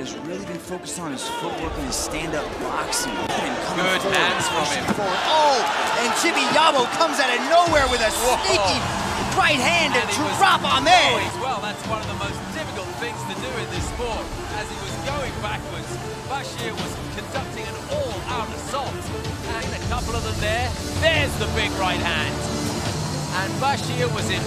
has really been focused on his footwork and his stand-up boxing. Good hands from him. Forward. Oh, and Jimmy Yabo comes out of nowhere with a Whoa. sneaky right hand to And was drop oh, on there. Well, that's one of the most difficult things to do in this sport. As he was going backwards, Bashir was conducting an all-out assault. And a couple of them there. There's the big right hand. And Bashir was in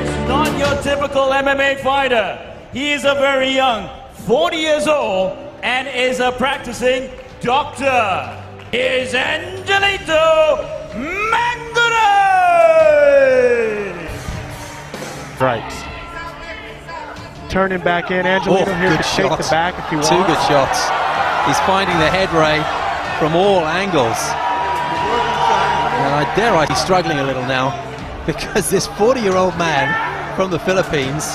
is not your typical MMA fighter. He is a very young, 40 years old, and is a practicing doctor. Is Angelito Manguray! Strikes. Turning back in. Angelito Oh, here good to take the back if he wants. Two good shots. He's finding the head ray from all angles. And I dare I, he's struggling a little now because this 40-year-old man from the Philippines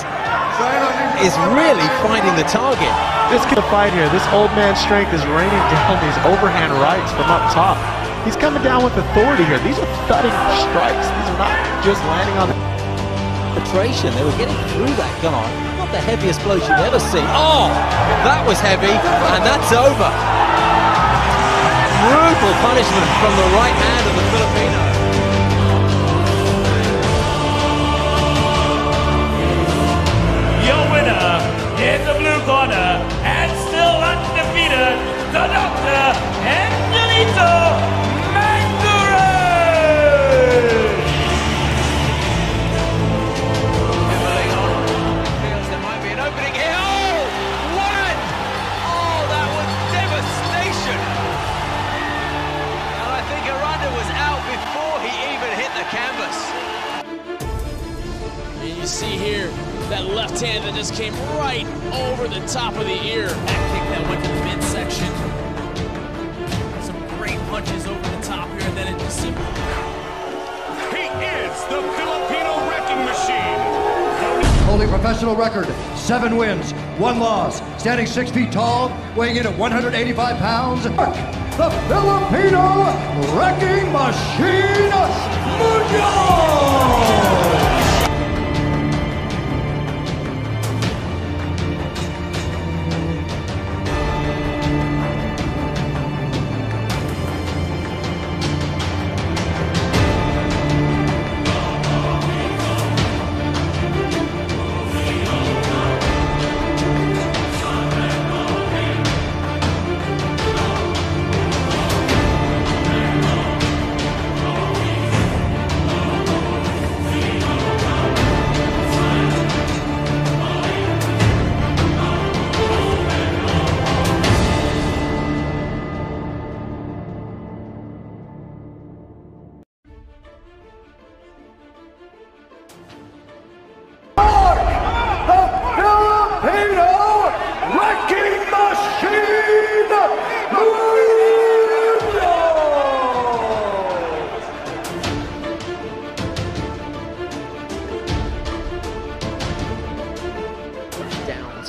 is really finding the target. This kid fight here. This old man's strength is raining down these overhand rights from up top. He's coming down with authority here. These are thudding strikes. These are not just landing on the Penetration, they were getting through that guard. Not the heaviest blows you've ever seen. Oh, that was heavy, and that's over. Brutal punishment from the right hand of the Filipino. You see here that left hand that just came right over the top of the ear. Back kick that went to the midsection. Some great punches over the top here, and then it just seemed. He is the Filipino wrecking machine. Holding professional record, seven wins, one loss. Standing six feet tall, weighing in at 185 pounds. The Filipino Wrecking Machine, Munoz!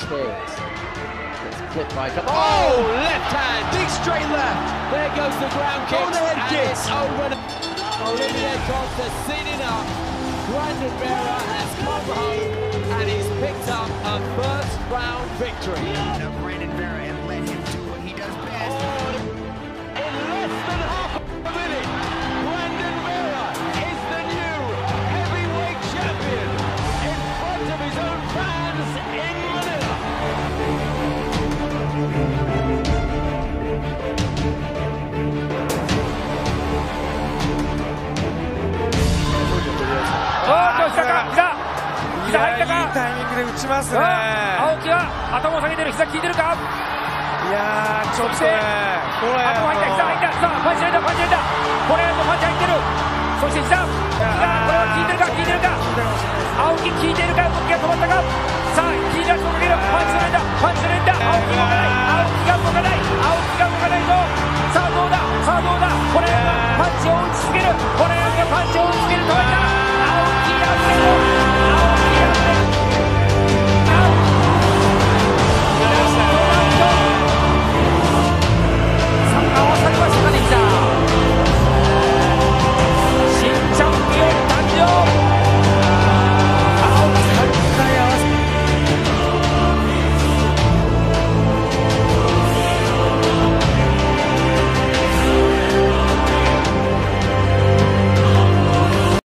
Downstairs. Gets clipped by a oh! oh, left hand, big straight left. There goes the ground kick. Overhead and kick. it's over. Olivier Coste seen enough. Brandon Vera has come home and he's picked up a first round victory. Brandon Vera いやいいタイミングで打ちますね。青木が頭を下げてる。膝効いてるか？いやー、ちょっとね、これ頭入った。膝入った。さあパンチ入れたパンチ入れた。これもパンチ入ってる。そして膝。膝これは効いてるか？効いてるか？青木効いてるか？動きが止まったか？さあ切り出しをかける。パンチを入れたパンチを入れた青木動かない